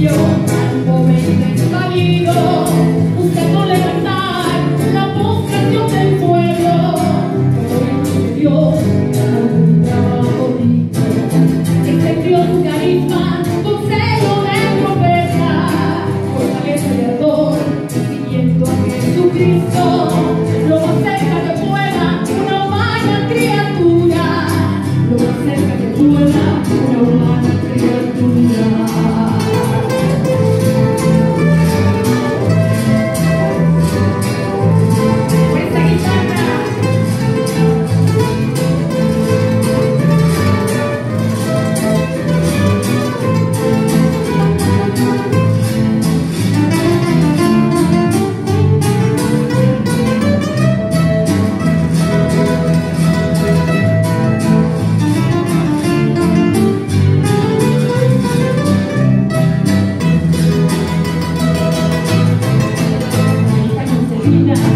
you. Dios,